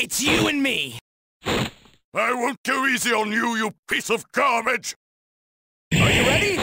It's you and me! I won't go easy on you, you piece of garbage! Are you ready?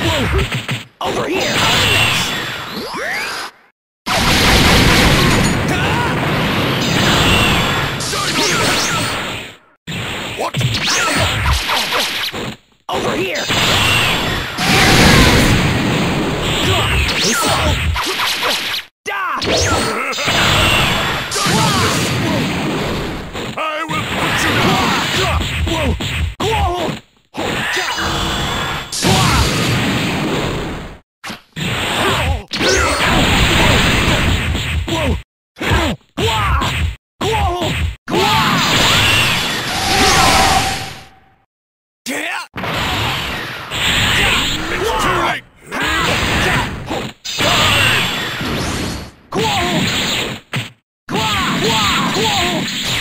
Over here, Over here! Here it is! 哇哇 우.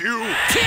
you!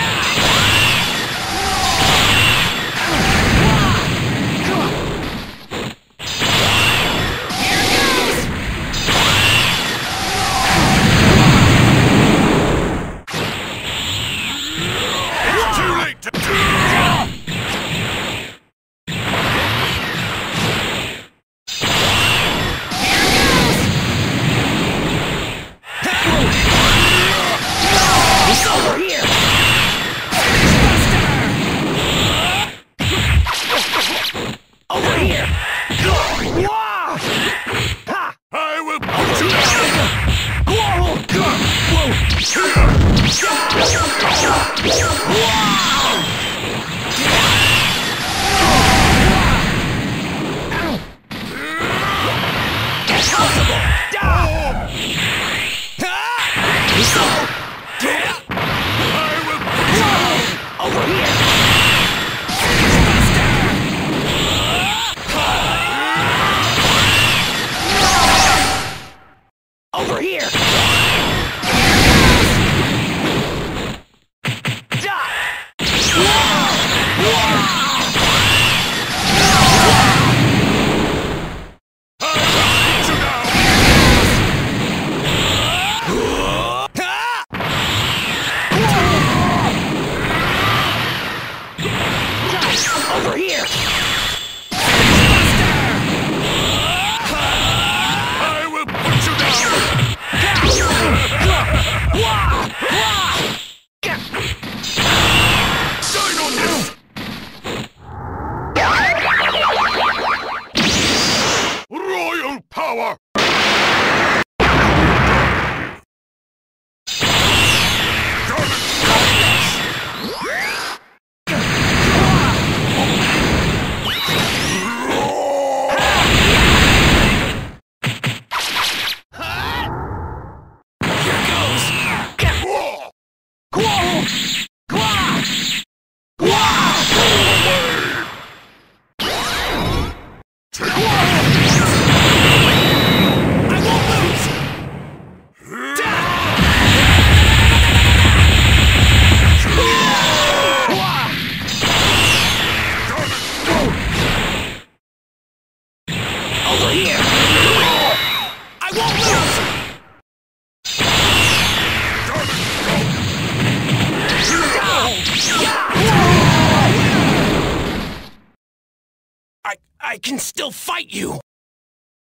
over here! Over here! I won't lose! I, I can still fight you!